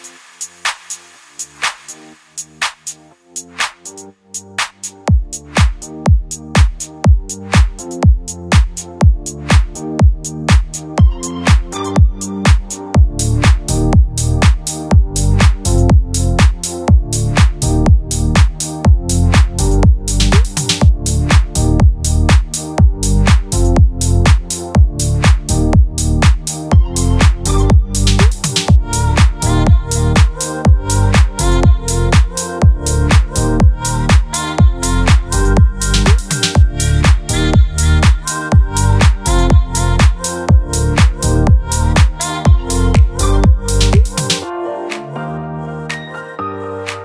Thank you. Bye.